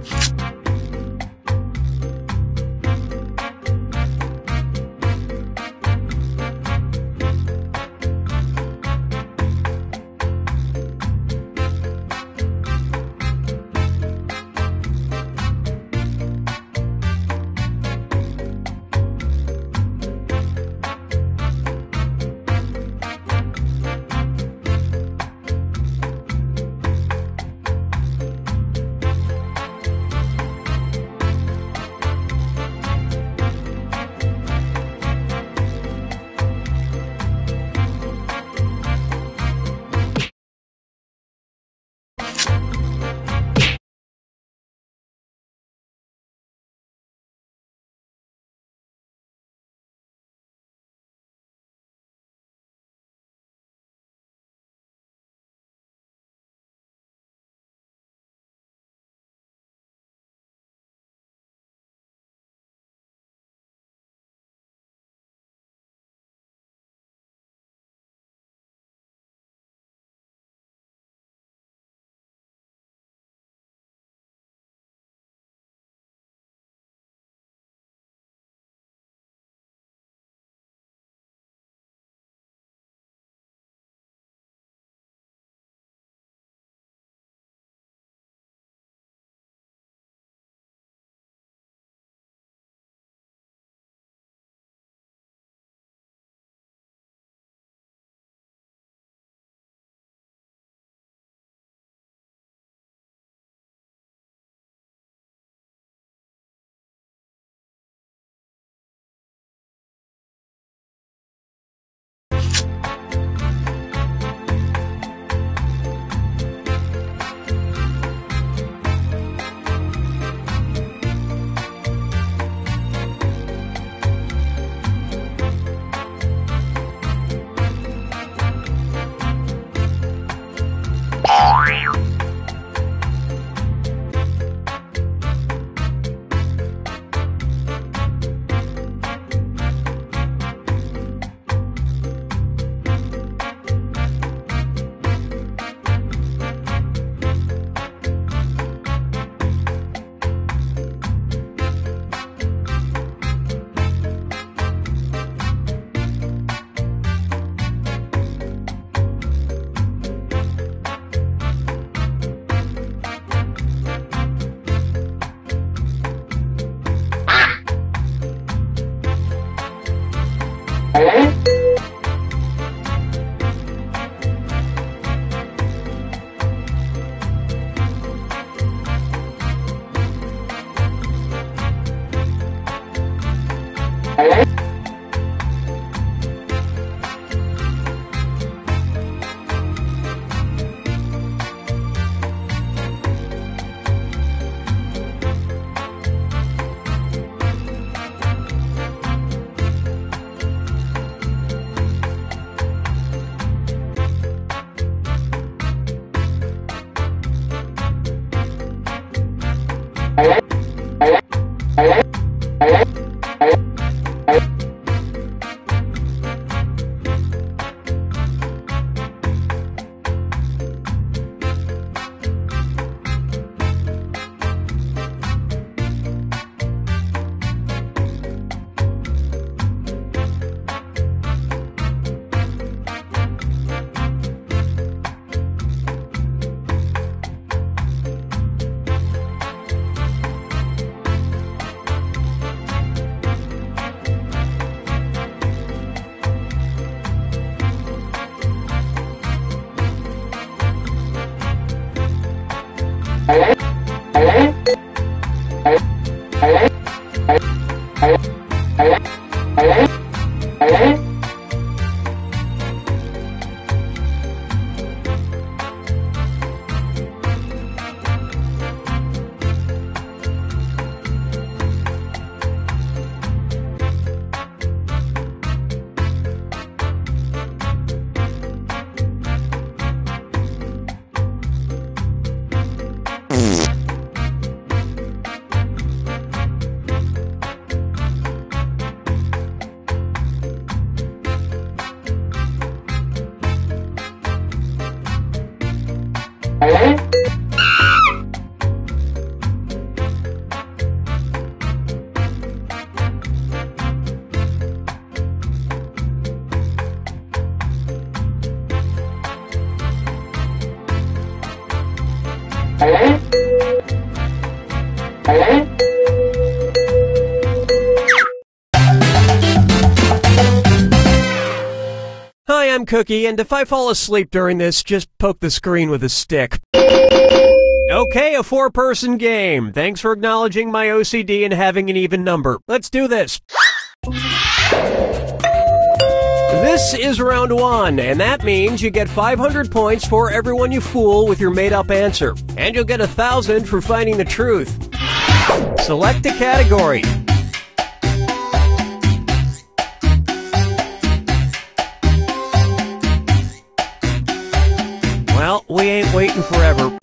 Thank Cookie, and if I fall asleep during this, just poke the screen with a stick. Okay, a four person game. Thanks for acknowledging my OCD and having an even number. Let's do this. This is round one, and that means you get 500 points for everyone you fool with your made up answer. And you'll get a thousand for finding the truth. Select a category. We ain't waiting forever.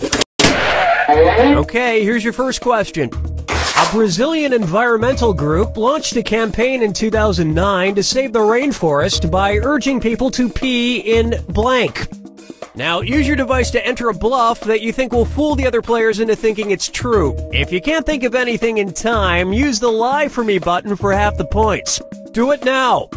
Okay, here's your first question. A Brazilian environmental group launched a campaign in 2009 to save the rainforest by urging people to pee in blank. Now, use your device to enter a bluff that you think will fool the other players into thinking it's true. If you can't think of anything in time, use the lie for me button for half the points. Do it now.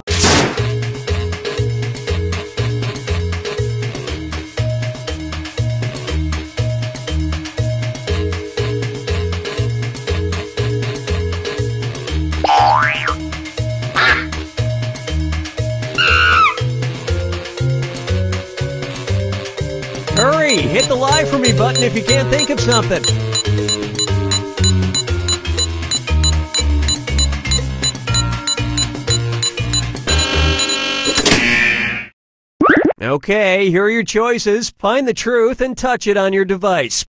Lie for me button if you can't think of something. Okay, here are your choices. Find the truth and touch it on your device.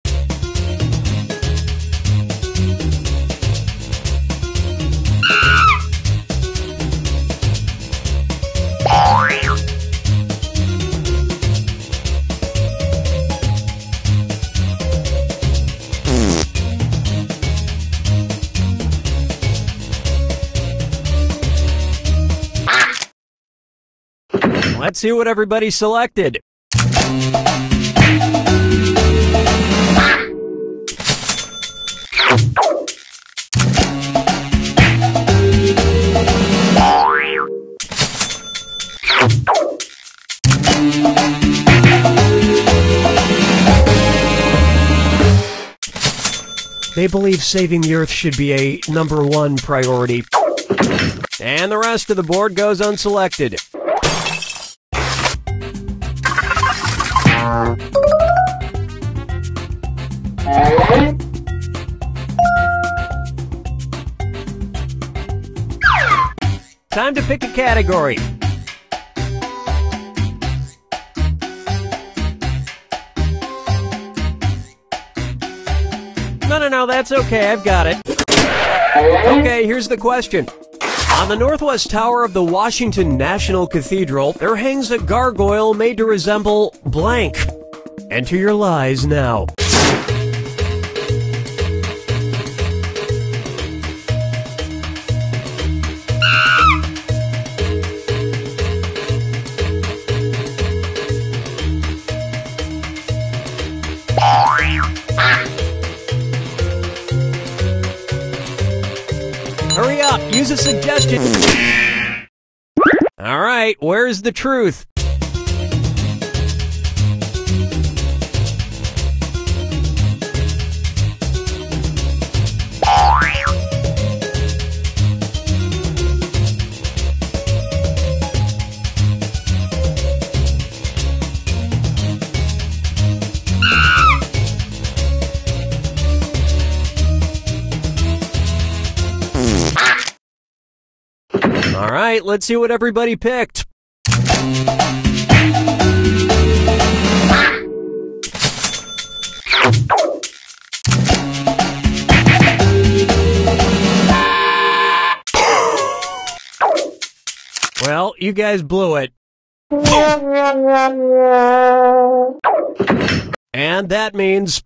Let's see what everybody selected. They believe saving the Earth should be a number one priority. And the rest of the board goes unselected. Time to pick a category. No, no, no, that's okay. I've got it. Okay, here's the question. On the northwest tower of the Washington National Cathedral, there hangs a gargoyle made to resemble blank. Enter your lies now. Hurry up, use a suggestion. All right, where's the truth? All right, let's see what everybody picked. Well, you guys blew it. And that means.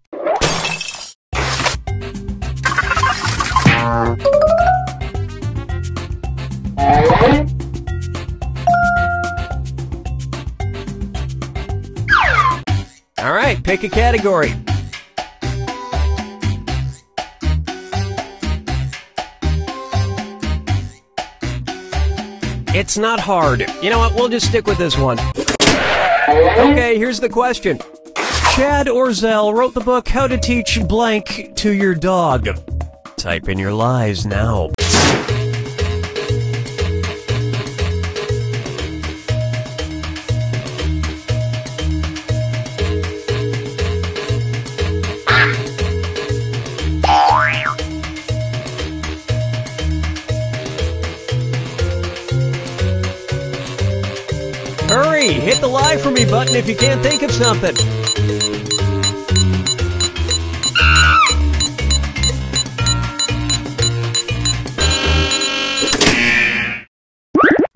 All right, pick a category. It's not hard. You know what? We'll just stick with this one. Okay, here's the question. Chad Orzel wrote the book How to Teach Blank to Your Dog. Type in your lies now. For me button if you can't think of something.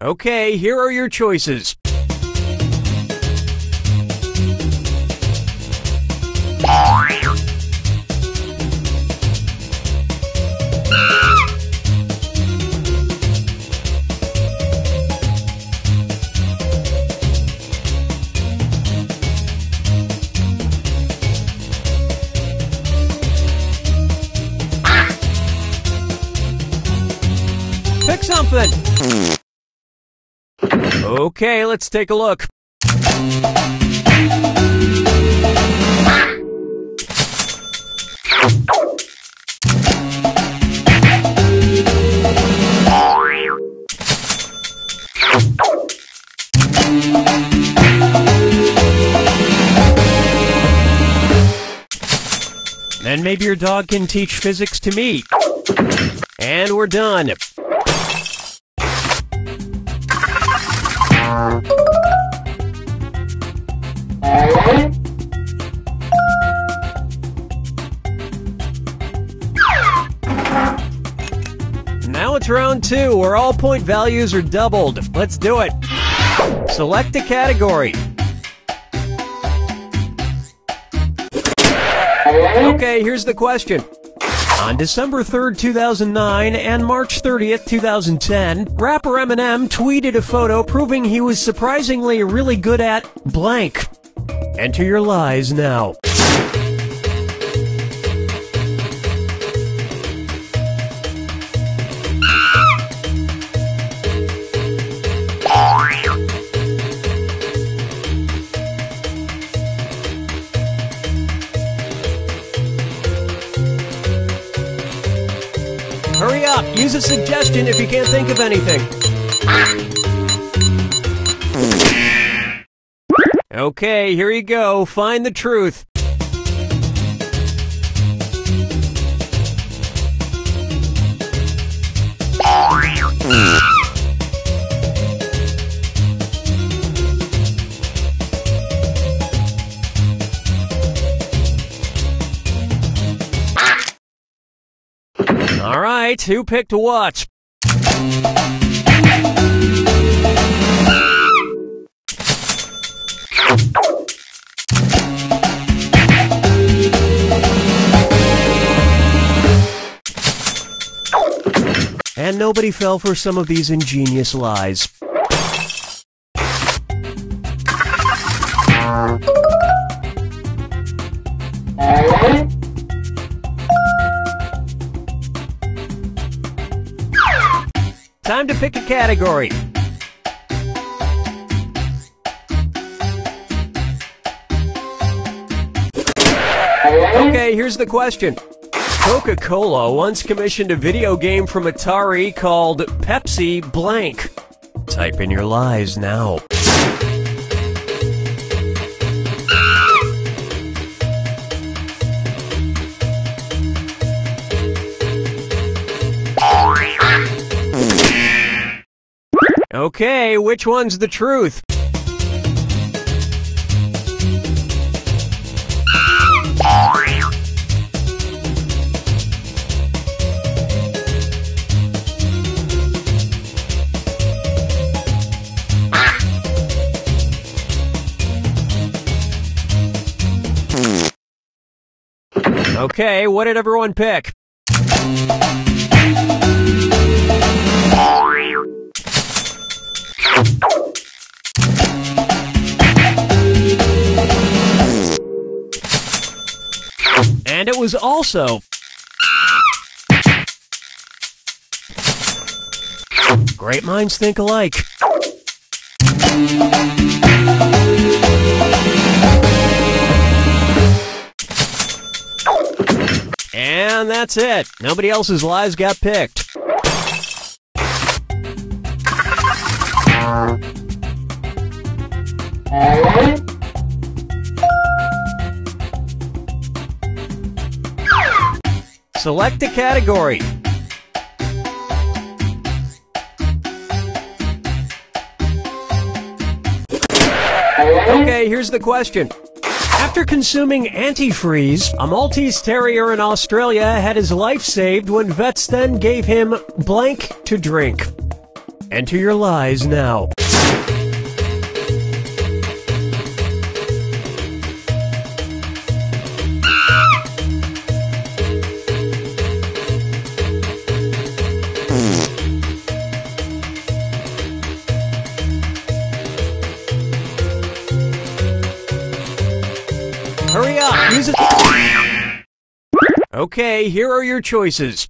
Okay, here are your choices. Okay, let's take a look. Then maybe your dog can teach physics to me. And we're done. Now it's round two, where all point values are doubled. Let's do it. Select a category. Okay, here's the question. On December 3rd, 2009 and March 30th, 2010, rapper Eminem tweeted a photo proving he was surprisingly really good at blank. Enter your lies now. Use a suggestion if you can't think of anything. Okay, here you go. Find the truth. All right, who picked what? And nobody fell for some of these ingenious lies. Time to pick a category. Okay, here's the question. Coca Cola once commissioned a video game from Atari called Pepsi Blank. Type in your lies now. Okay, which one's the truth? Okay, what did everyone pick? And it was also Great minds think alike. And that's it. Nobody else's lies got picked. Select a category. Okay, here's the question. After consuming antifreeze, a Maltese Terrier in Australia had his life saved when vets then gave him blank to drink. Enter your lies now. Okay, here are your choices.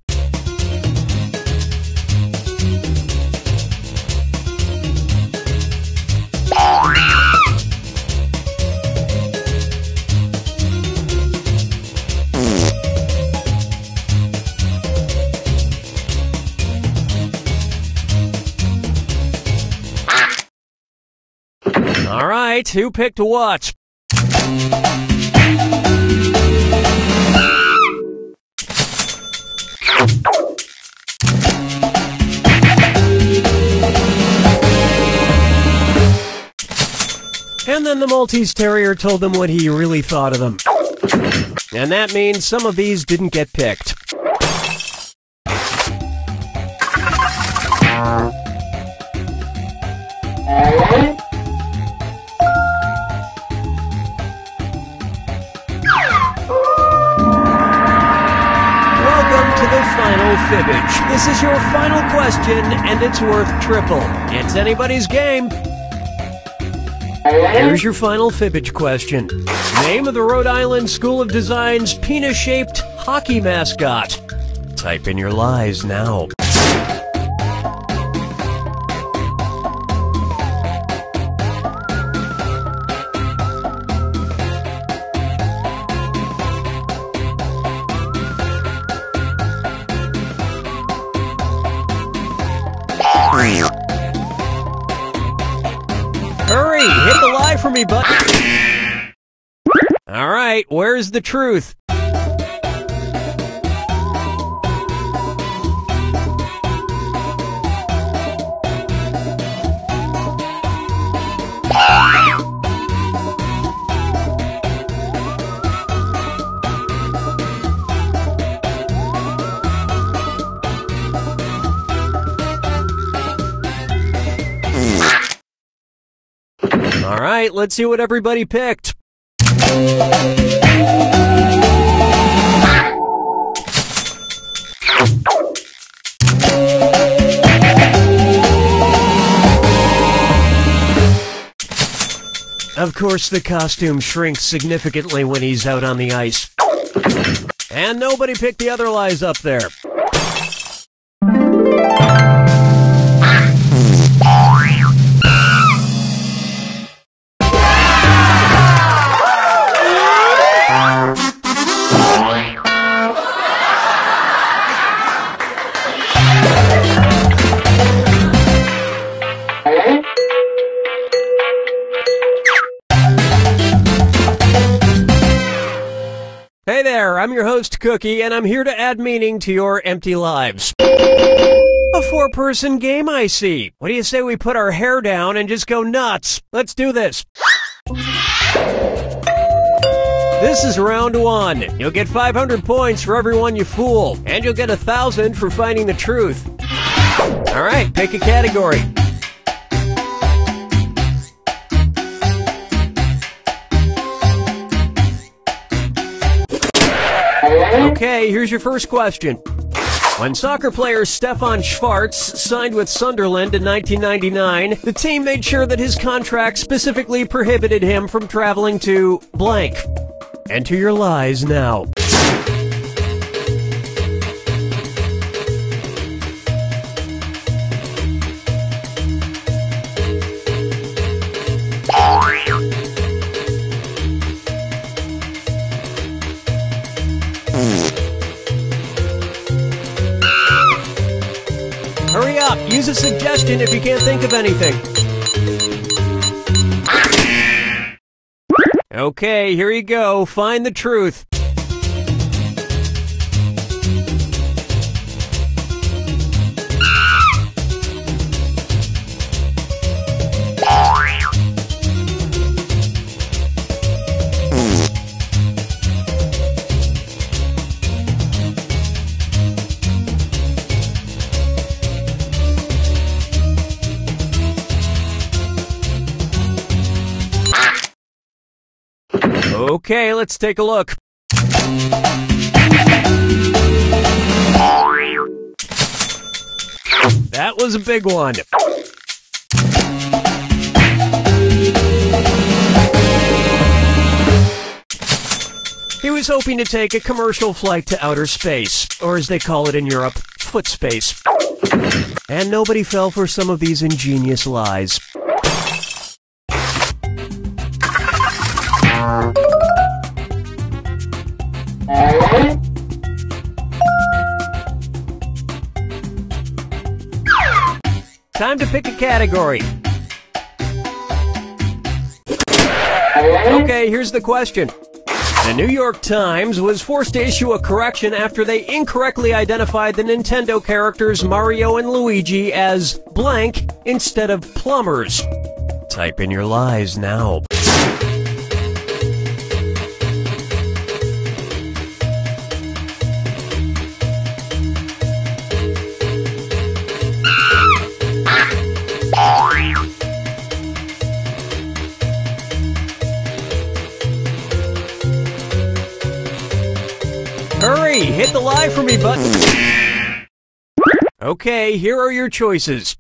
All right, who picked what? And then the Maltese Terrier told them what he really thought of them. And that means some of these didn't get picked. Welcome to the final fibbage. This is your final question, and it's worth triple. It's anybody's game. Here's your final fibbage question. Name of the Rhode Island School of Design's penis-shaped hockey mascot. Type in your lies now. The truth? All right, let's see what everybody picked. Of course, the costume shrinks significantly when he's out on the ice. And nobody picked the other lies up there. I'm your host, Cookie, and I'm here to add meaning to your empty lives. A four person game, I see. What do you say we put our hair down and just go nuts? Let's do this. This is round one. You'll get 500 points for everyone you fool, and you'll get a thousand for finding the truth. All right, pick a category. Okay, here's your first question. When soccer player Stefan Schwarz signed with Sunderland in 1999, the team made sure that his contract specifically prohibited him from traveling to blank. Enter your lies now. Suggestion if you can't think of anything. Okay, here you go. Find the truth. Okay, let's take a look. That was a big one. He was hoping to take a commercial flight to outer space, or as they call it in Europe, foot space. And nobody fell for some of these ingenious lies. Time to pick a category. Okay, here's the question. The New York Times was forced to issue a correction after they incorrectly identified the Nintendo characters Mario and Luigi as blank instead of plumbers. Type in your lies now. Hit the lie for me button. Okay, here are your choices.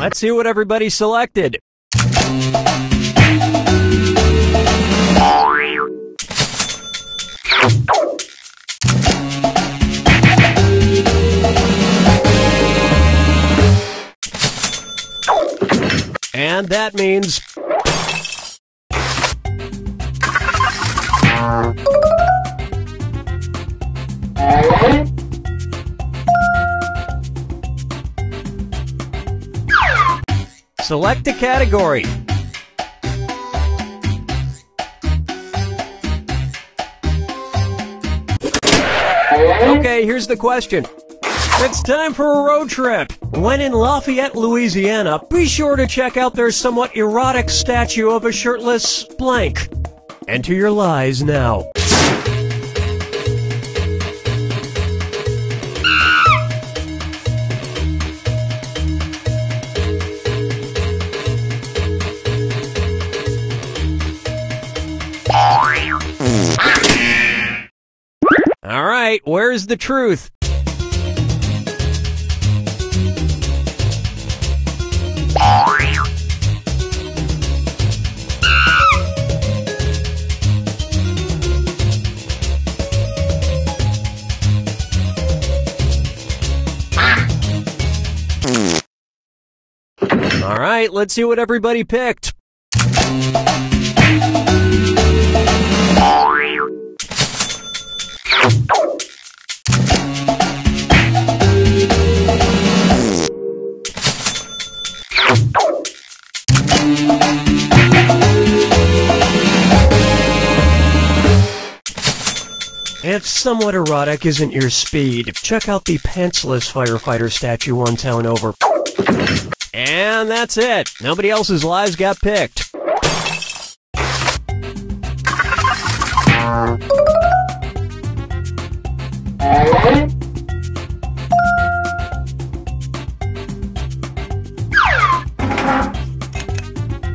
Let's see what everybody selected. And that means select a category. Okay, here's the question. It's time for a road trip. When in Lafayette, Louisiana, be sure to check out their somewhat erotic statue of a shirtless blank. Enter your lies now. Right, where's the truth? All right, let's see what everybody picked. If somewhat erotic isn't your speed, check out the pantsless firefighter statue one town over. And that's it. Nobody else's lives got picked.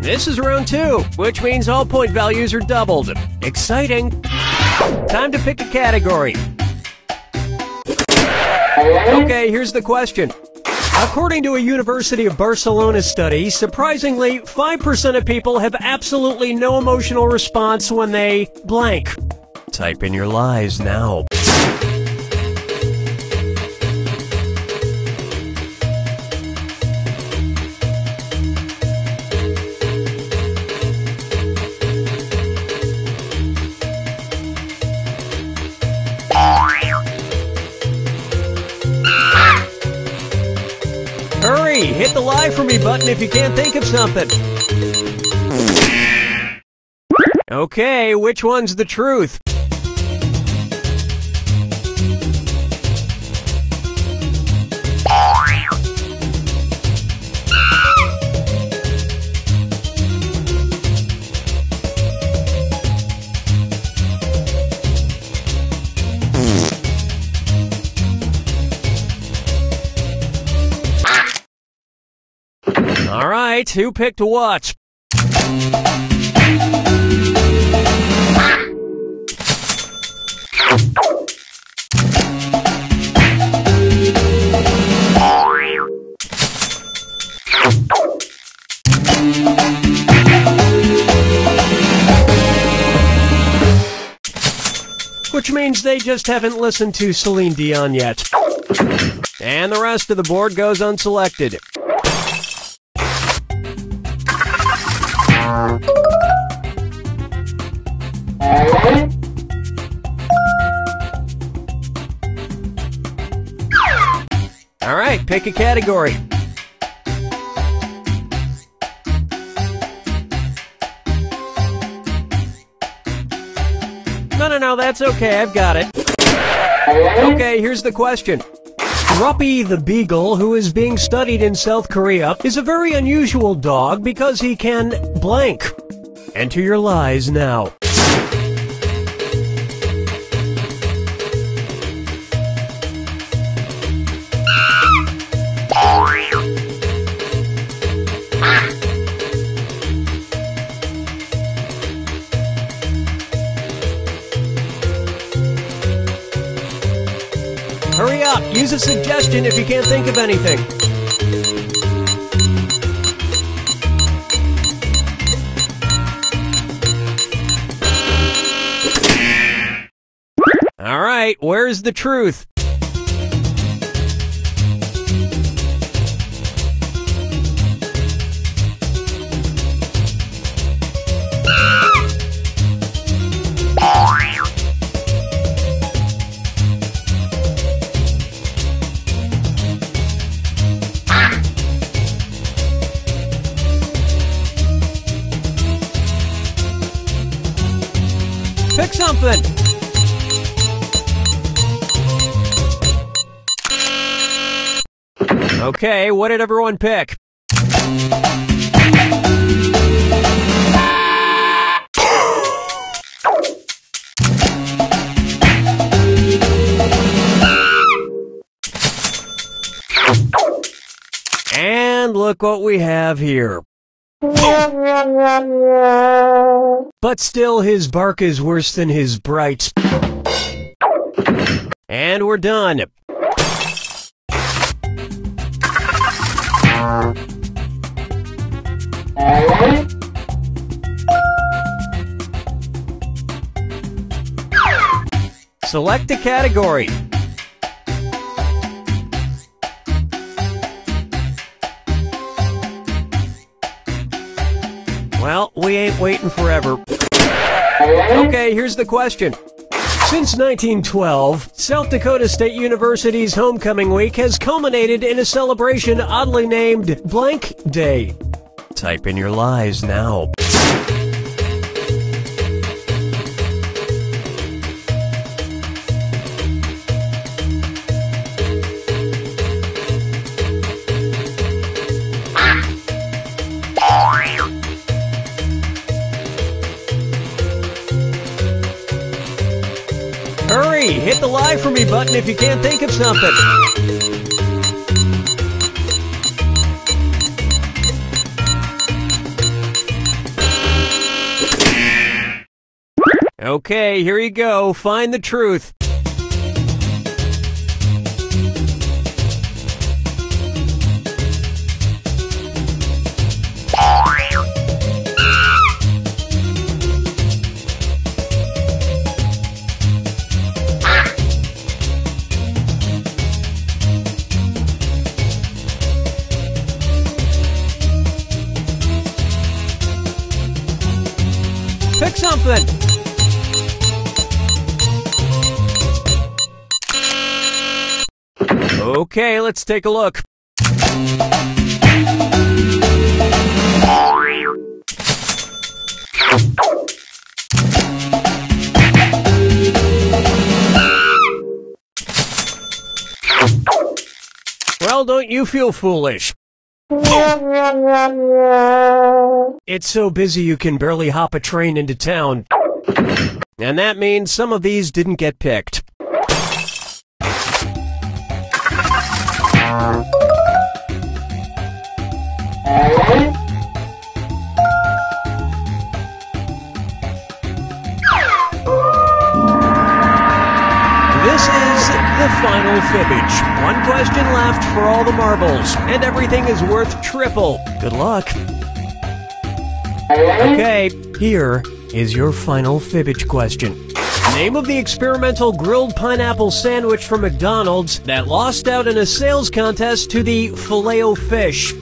This is round two, which means all point values are doubled. Exciting. Time to pick a category. Okay, here's the question. According to a University of Barcelona study, surprisingly, 5% of people have absolutely no emotional response when they blank. Type in your lies now. Hit the lie for me button if you can't think of something. Okay, which one's the truth? Right, who picked what? Which means they just haven't listened to Celine Dion yet. And the rest of the board goes unselected. All right, pick a category. No, no, no, that's okay. I've got it. Okay, here's the question. Ruppy the Beagle, who is being studied in South Korea, is a very unusual dog because he can blank. Enter your lies now. Use a suggestion if you can't think of anything. All right, where's the truth? Okay, what did everyone pick? And look what we have here. But still, his bark is worse than his bright. And we're done. Select a category. Well, we ain't waiting forever. Okay, here's the question. Since 1912, South Dakota State University's Homecoming Week has culminated in a celebration oddly named Blank Day. Type in your lies now. The lie for me button if you can't think of something. Okay, here you go. Find the truth. Let's take a look. Well, don't you feel foolish? It's so busy you can barely hop a train into town. And that means some of these didn't get picked. Final fibbage. One question left for all the marbles, and everything is worth triple. Good luck. Okay, here is your final fibbage question. Name of the experimental grilled pineapple sandwich from McDonald's that lost out in a sales contest to the Filet-O-Fish.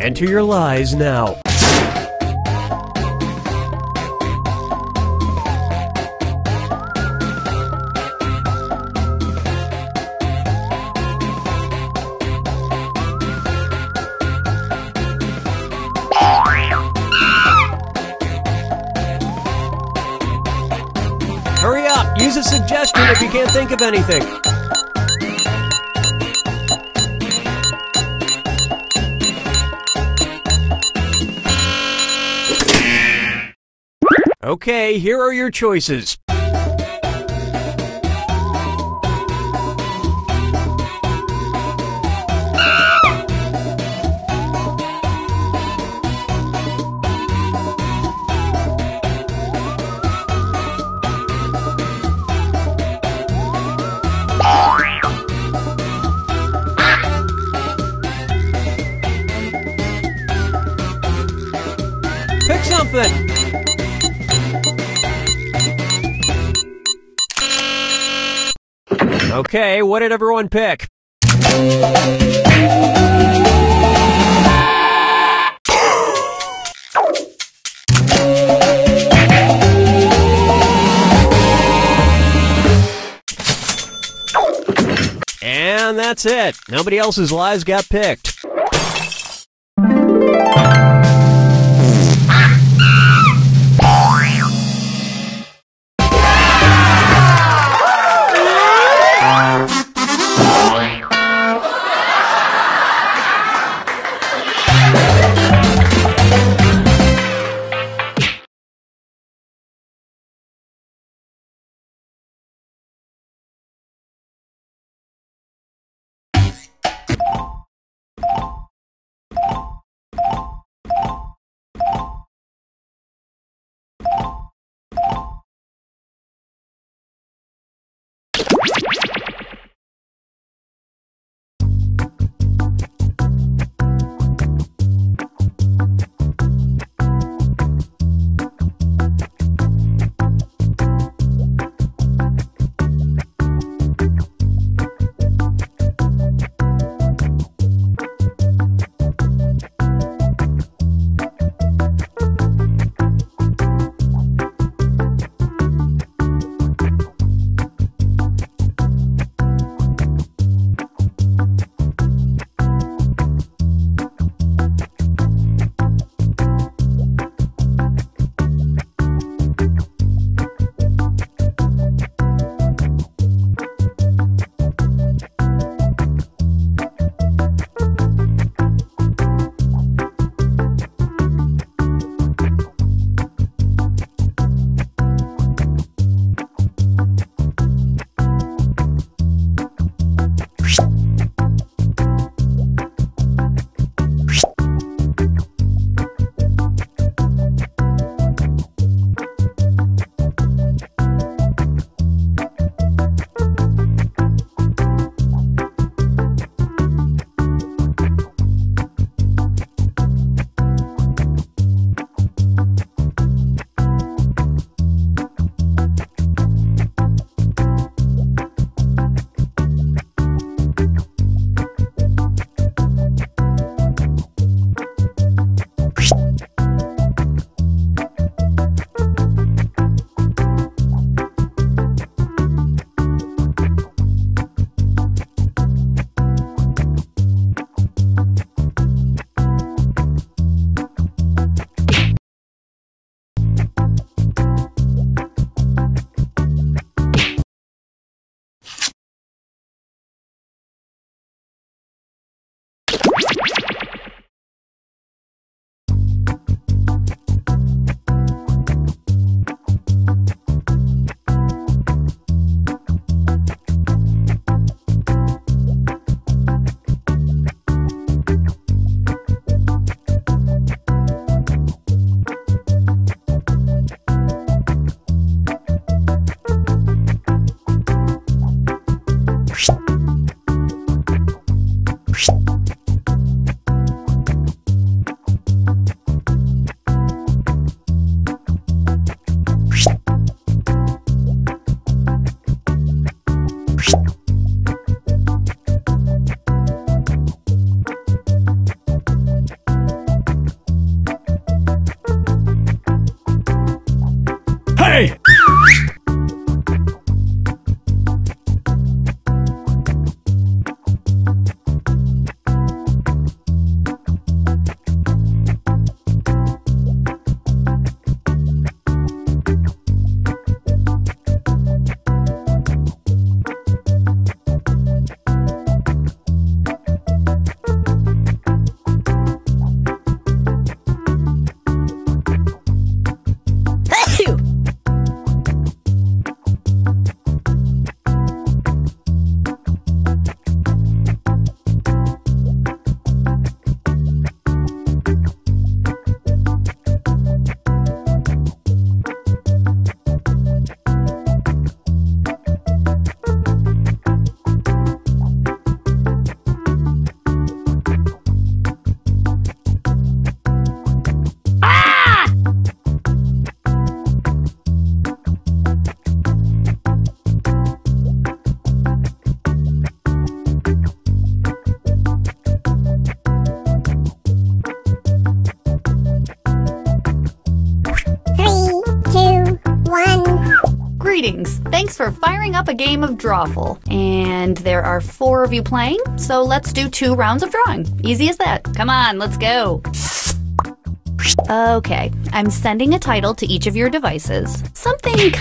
Enter your lies now. Use a suggestion if you can't think of anything. Okay, here are your choices. Okay, what did everyone pick? And that's it. Nobody else's lies got picked. Up a game of Drawful. And there are four of you playing, so let's do two rounds of drawing. Easy as that. Come on, let's go. Okay, I'm sending a title to each of your devices. Something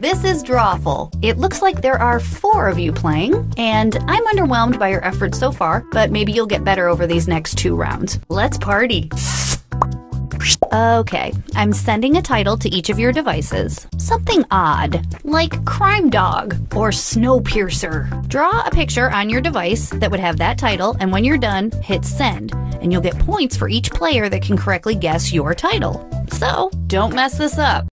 this is Drawful. It looks like there are four of you playing, and I'm underwhelmed by your efforts so far, but maybe you'll get better over these next two rounds. Let's party. Okay, I'm sending a title to each of your devices. Something odd, like Crime Dog or Snowpiercer. Draw a picture on your device that would have that title, and when you're done, hit send, and you'll get points for each player that can correctly guess your title. So, don't mess this up.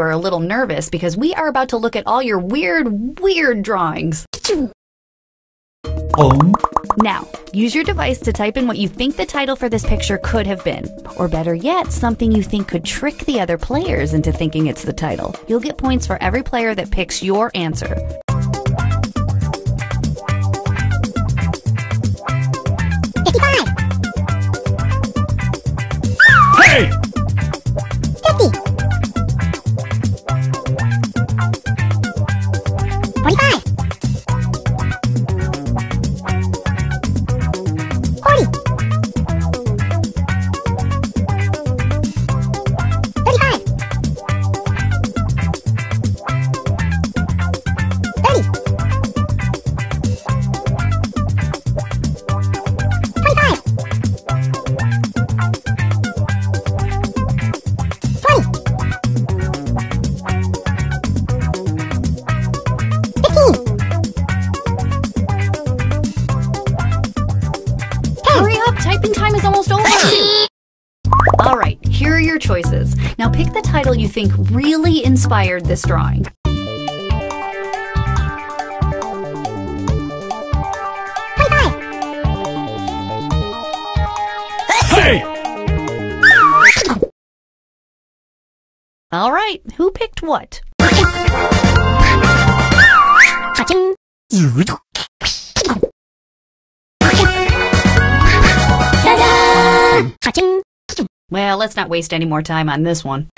You are a little nervous because we are about to look at all your weird, weird drawings. Um, Now, use your device to type in what you think the title for this picture could have been. Or better yet, something you think could trick the other players into thinking it's the title. You'll get points for every player that picks your answer. Think really inspired this drawing. Hey! All right, who picked what? Well, let's not waste any more time on this one.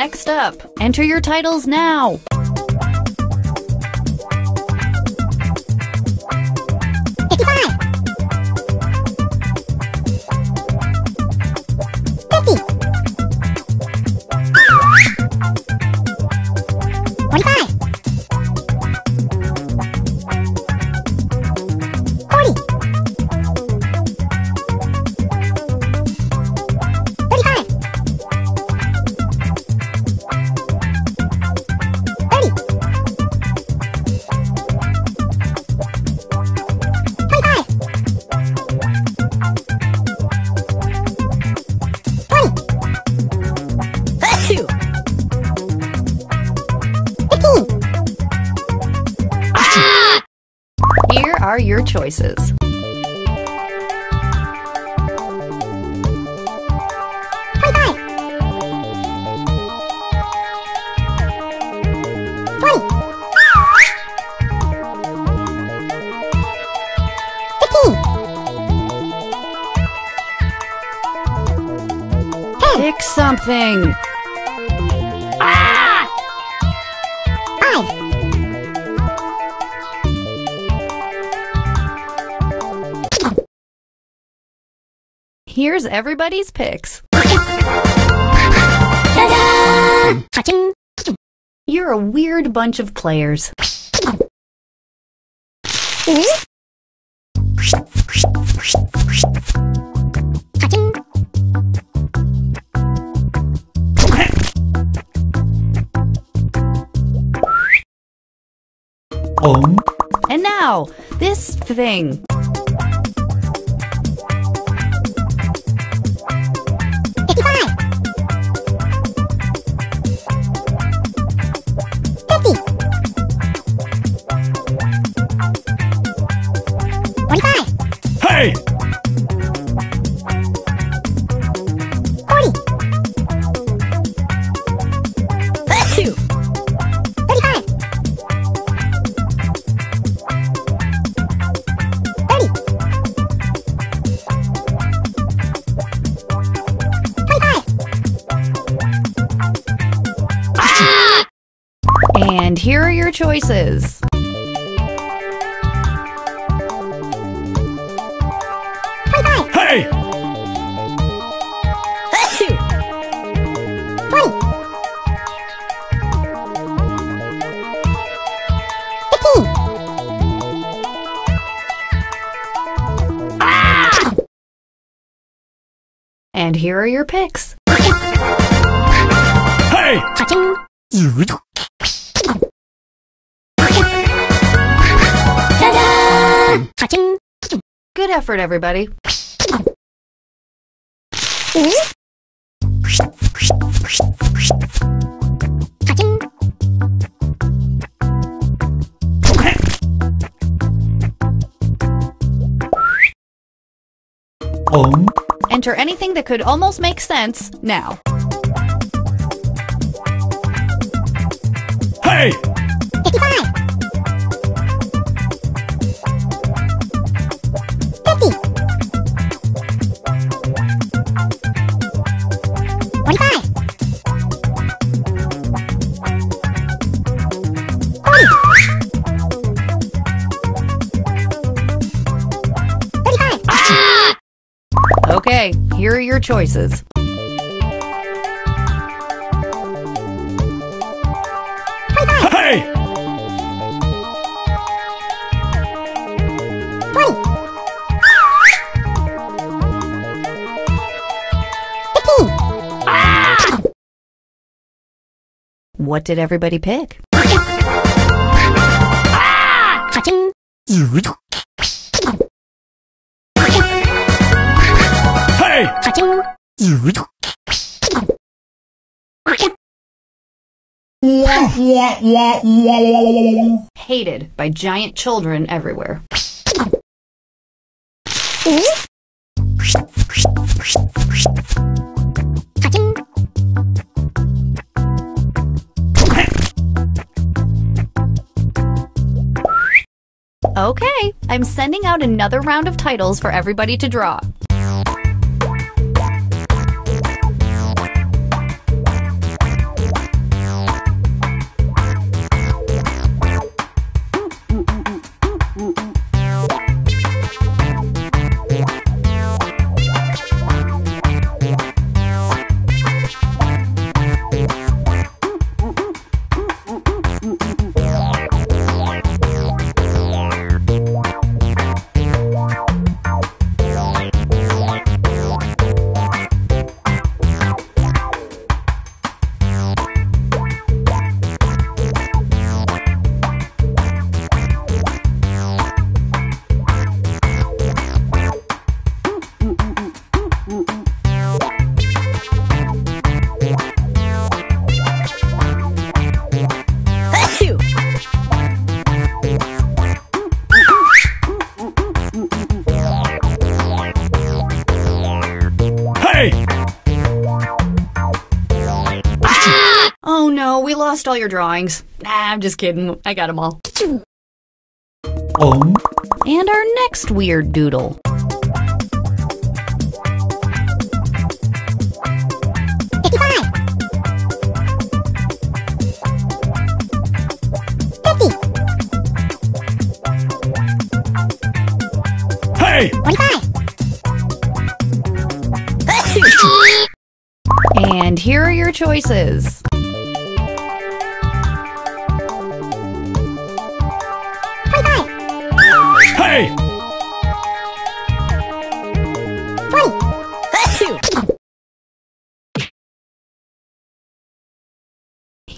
Next up, enter your titles now. Are your choices. Pick something. Here's everybody's picks. You're a weird bunch of players. Um, And now, this thing. Choices. Hey! And here are your picks. Hey! Good effort, everybody. Um. Enter anything that could almost make sense now. Hey! Your choices. Hey! Ah! What did everybody pick? Hey! Hated by giant children everywhere. Okay, I'm sending out another round of titles for everybody to draw. Lost all your drawings. Nah, I'm just kidding. I got them all. Um. And our next weird doodle. Hey! And here are your choices.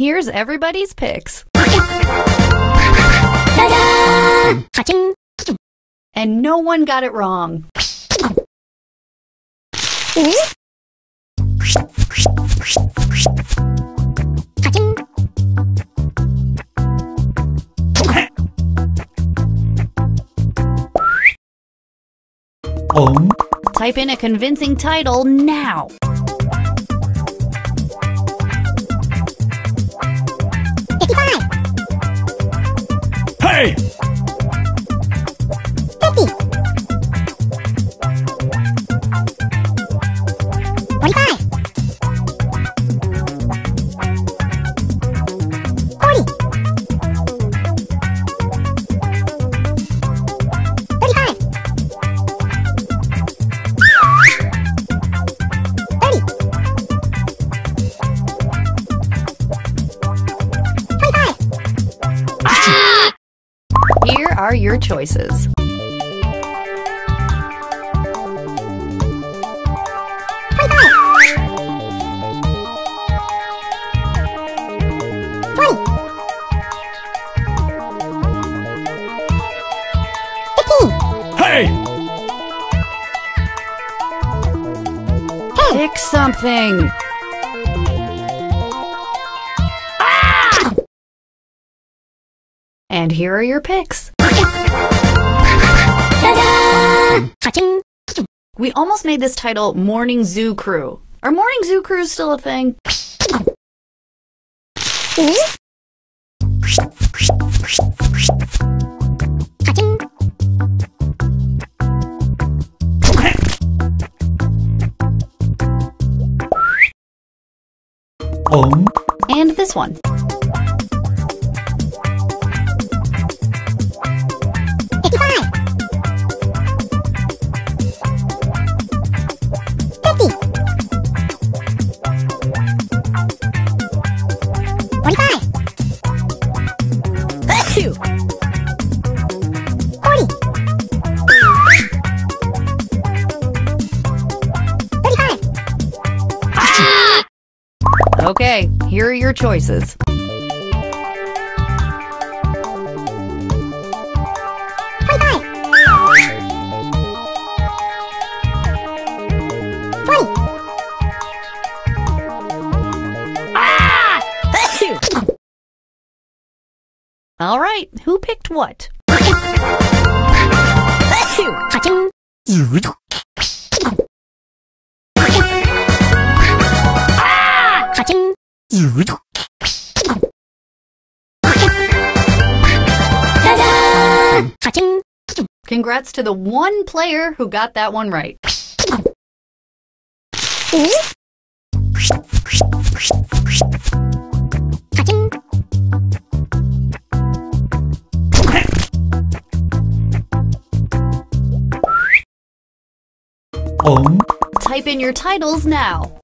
Here's everybody's picks. And no one got it wrong. Um. Type in a convincing title now. Hey! Your choices. Hey! Pick something. Ah! And here are your picks. We almost made this title Morning Zoo Crew. Are Morning Zoo Crews still a thing? Um. And this one. Okay, here are your choices. All right, who picked what? Congrats to the one player who got that one right. Um. Type in your titles now.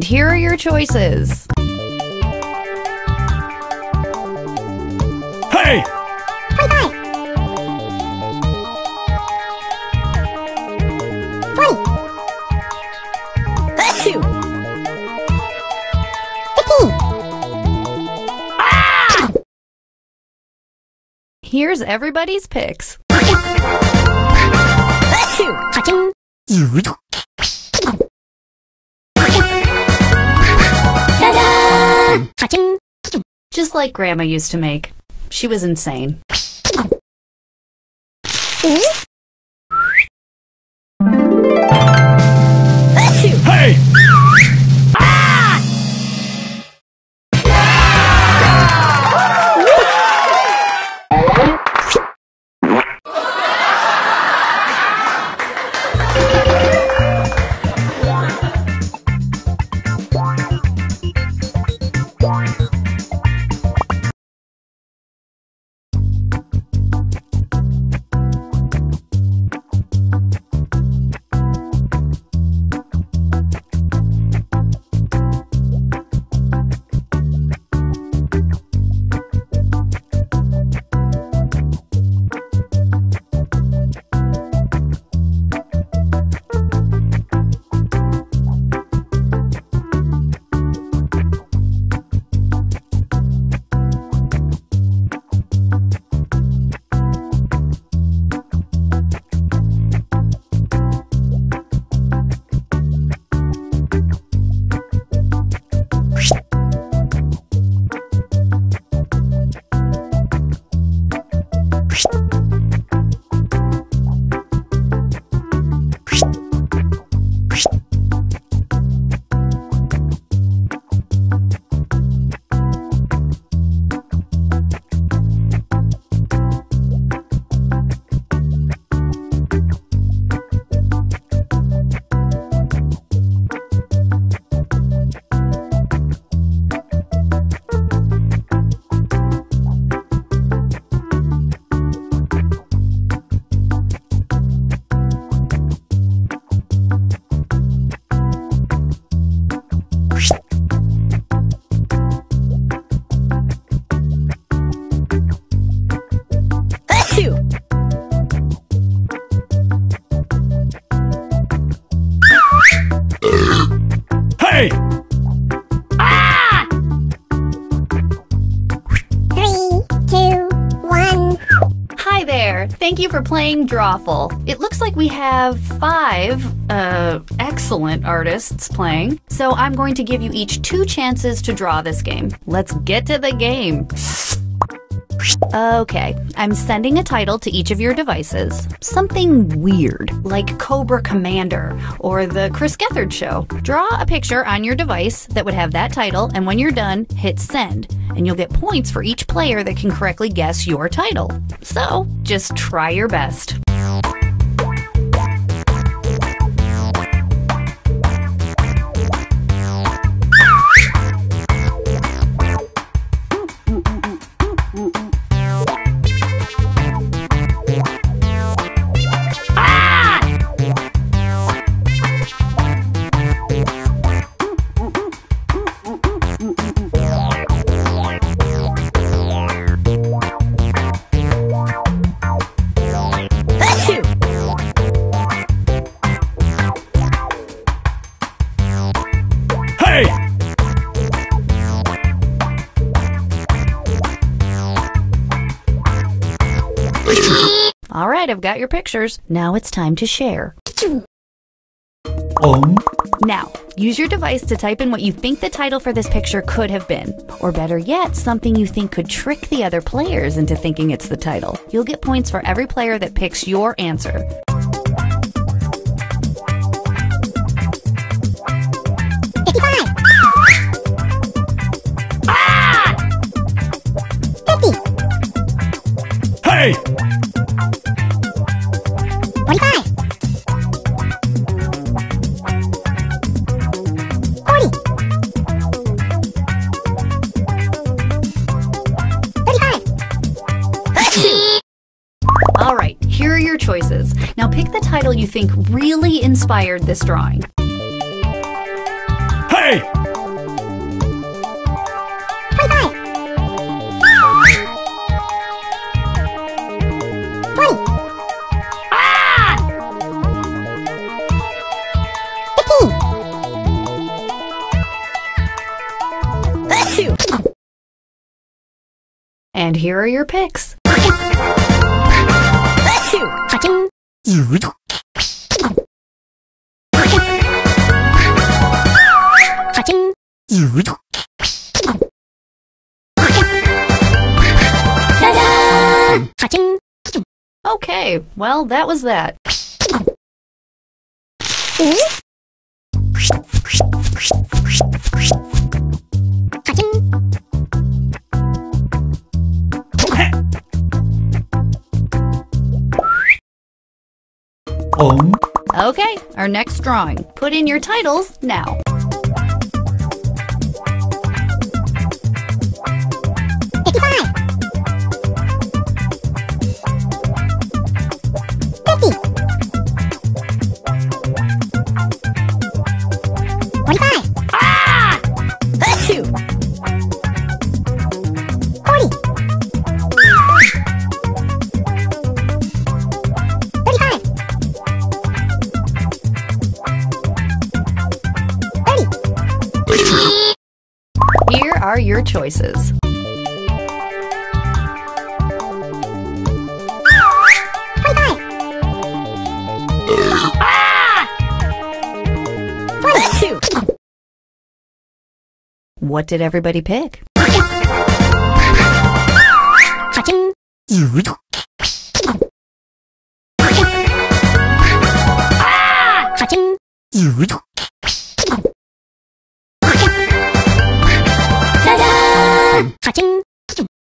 And here are your choices. Hey! Here's everybody's picks. Just like Grandma used to make. She was insane. Playing Drawful. It looks like we have five, uh, excellent artists playing. So I'm going to give you each two chances to draw this game. Let's get to the game. Okay, I'm sending a title to each of your devices. Something weird, like Cobra Commander or The Chris Gethard Show. Draw a picture on your device that would have that title, and when you're done, hit send. And you'll get points for each player that can correctly guess your title. So, just try your best. Right, I've got your pictures. Now it's time to share. Um. Now, use your device to type in what you think the title for this picture could have been. Or better yet, something you think could trick the other players into thinking it's the title. You'll get points for every player that picks your answer. Hey! All right, here are your choices. Now pick the title you think really inspired this drawing. Hey! And here are your picks. Okay, well, that was that. Um. Okay, our next drawing. Put in your titles now. Choices. What did everybody pick?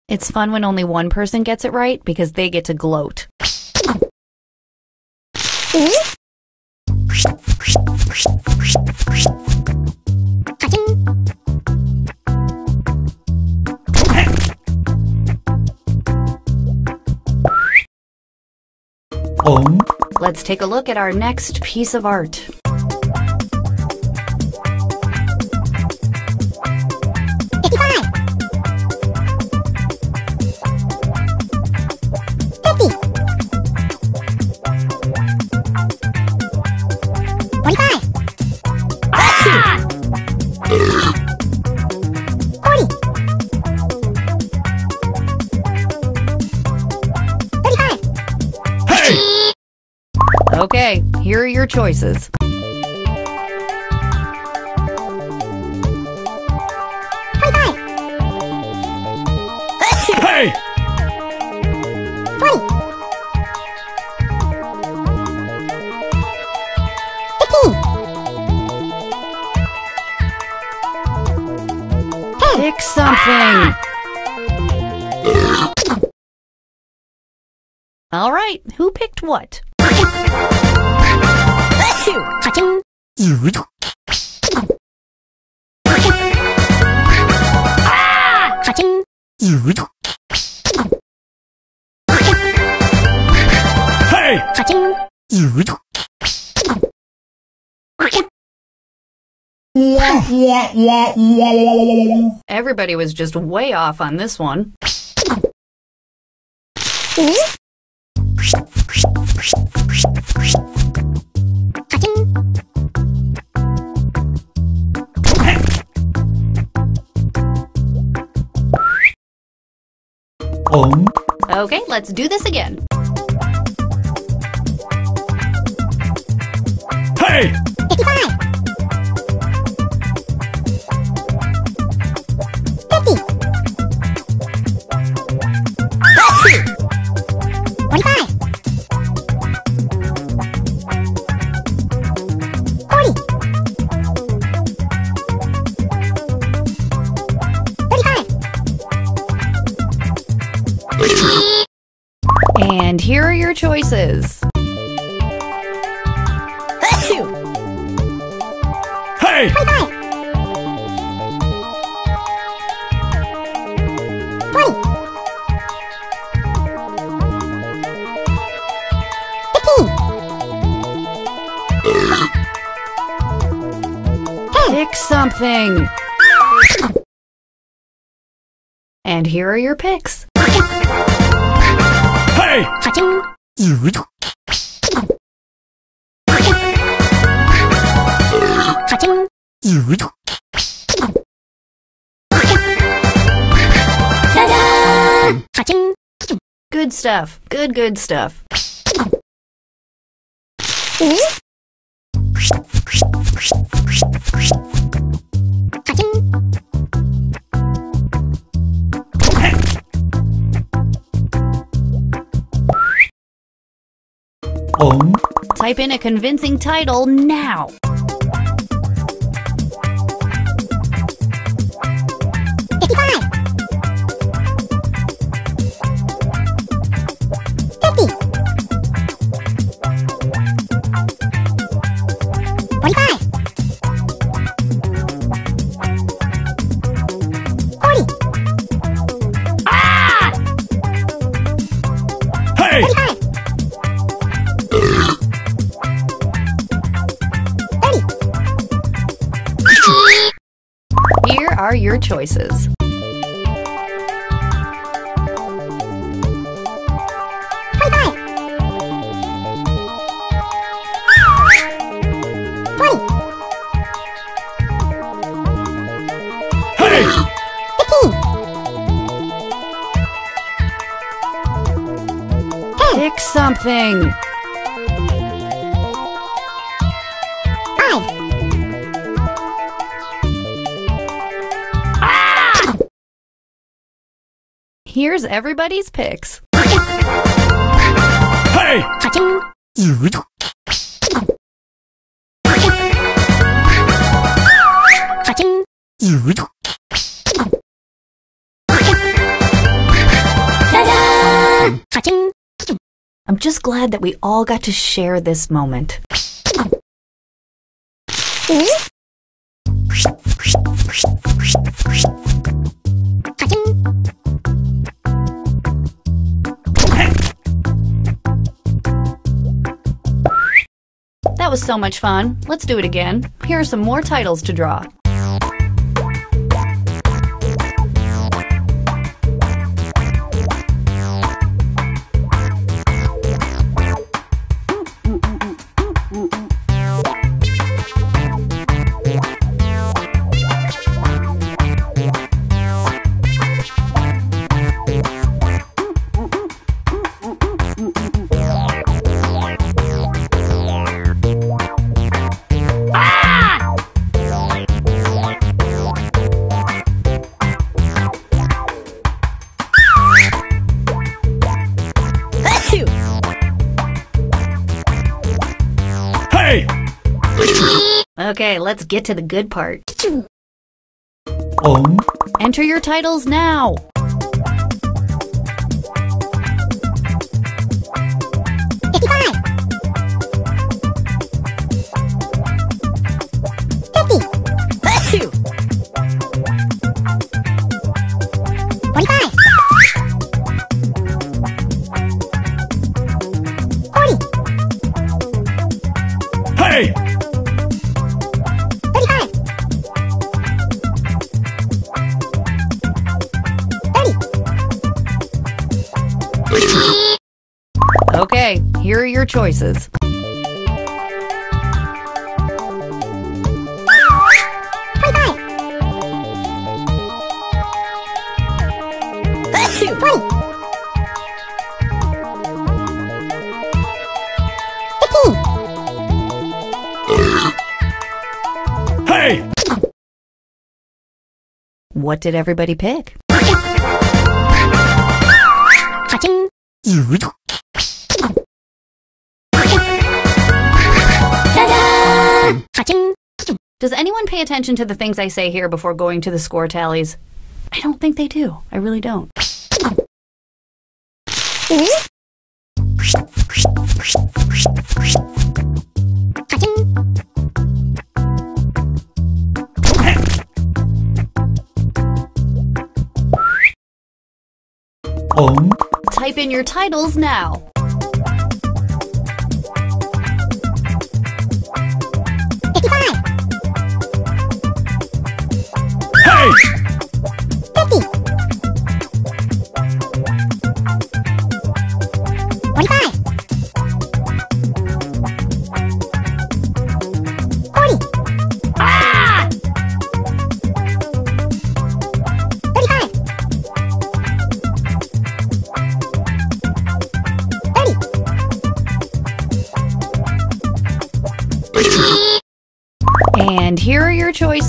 It's fun when only one person gets it right because they get to gloat. Um. Let's take a look at our next piece of art. Your choices. Everybody was just way off on this one. On. Okay, let's do this again. Hey! Your choices. Hey! Pick something. And here are your picks. Hey! Good stuff. Good, good stuff. On. Type in a convincing title now. Your choices. Hey! Pick something. Here's everybody's picks. Hey! I'm just glad that we all got to share this moment. That was so much fun. Let's do it again. Here are some more titles to draw. Okay, let's get to the good part. Um. Enter your titles now. Choices. Hey! What did everybody pick? Does anyone pay attention to the things I say here before going to the score tallies? I don't think they do. I really don't. Um. Type in your titles now.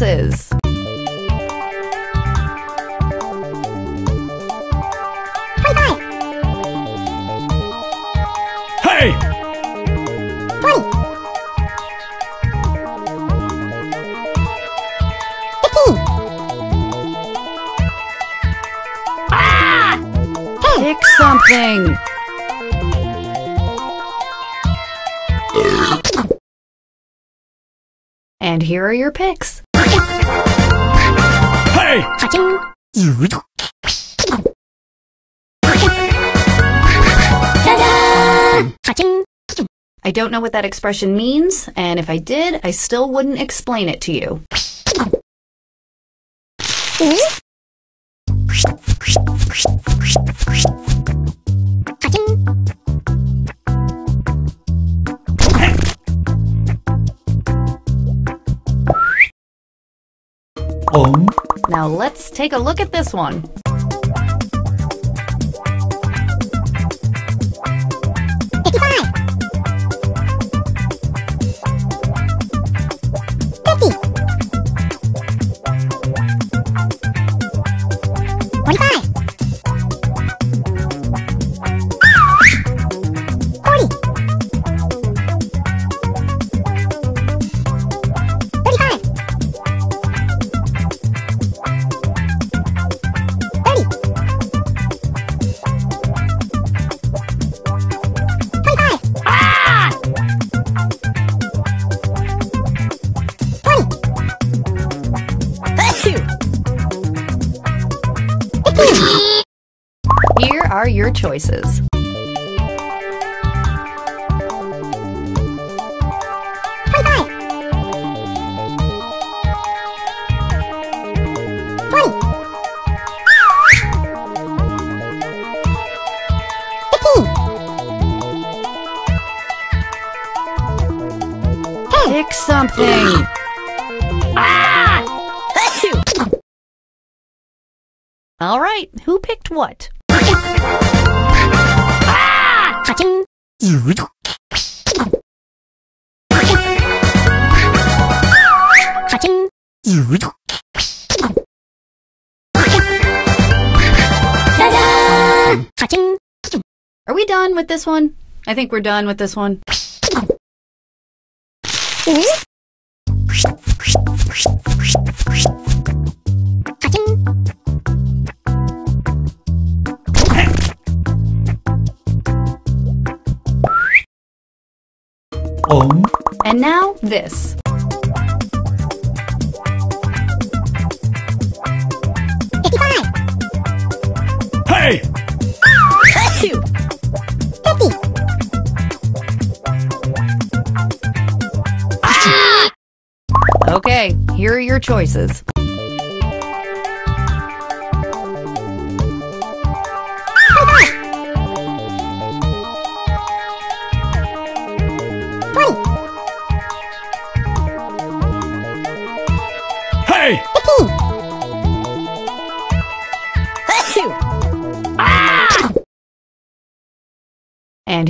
Are your choices. Hey! Pick something. And here are your picks. I don't know what that expression means, and if I did, I still wouldn't explain it to you. Um. Now let's take a look at this one. Choices. Pick something. Ah! All right, who picked what? Are we done with this one? I think we're done with this one. Um. And now, this. Hey! Okay, here are your choices.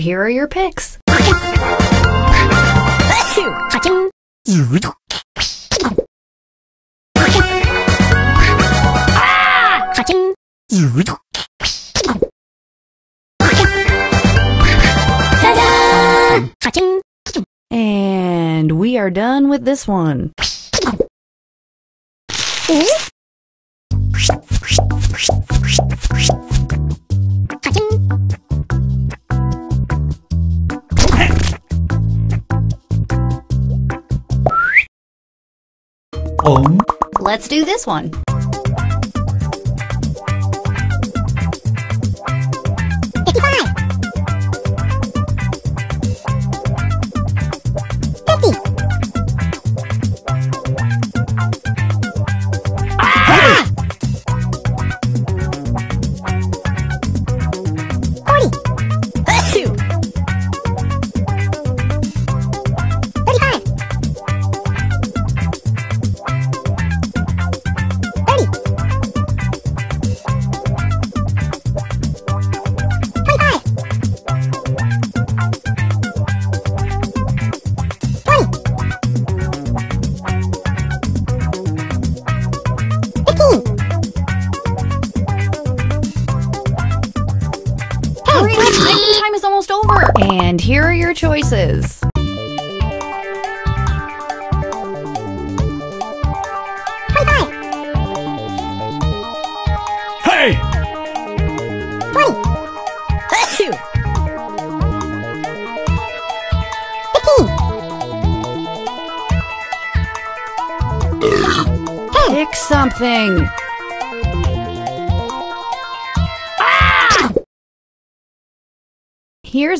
Here are your picks. And we are done with this one. Let's do this one.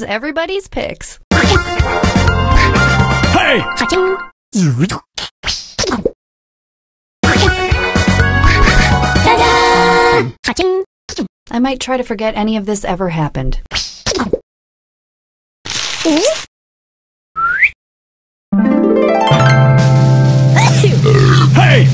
everybody's picks. Hey! I might try to forget any of this ever happened. Hey!